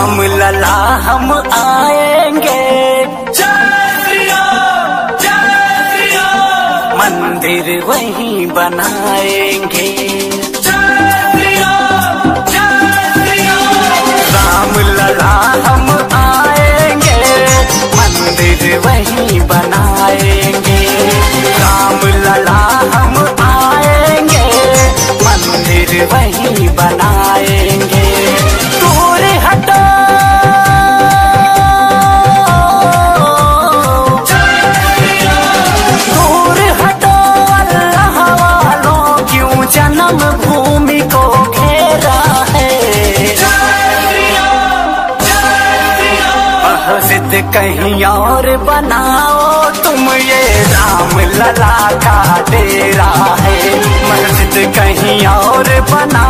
हम लला, हम आएँगे। मंदिर वहीं बनाएँगे। राम लला, हम आएँगे। मंदिर वहीं बनाएँगे। राम लला, हम आएँगे। मंदिर वहीं बनाएँगे। मस्जिद कहीं और बनाओ, तुम ये राम लला का डेरा है। मस्जिद कहीं और बनाओ